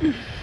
Mm.